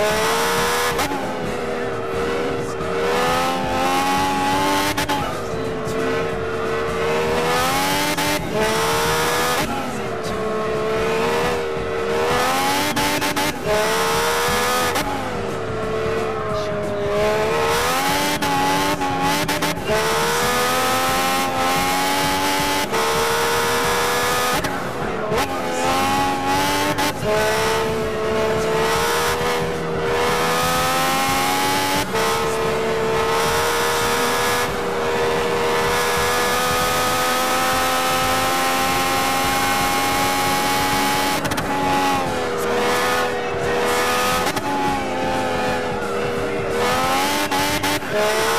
Yeah. Yeah.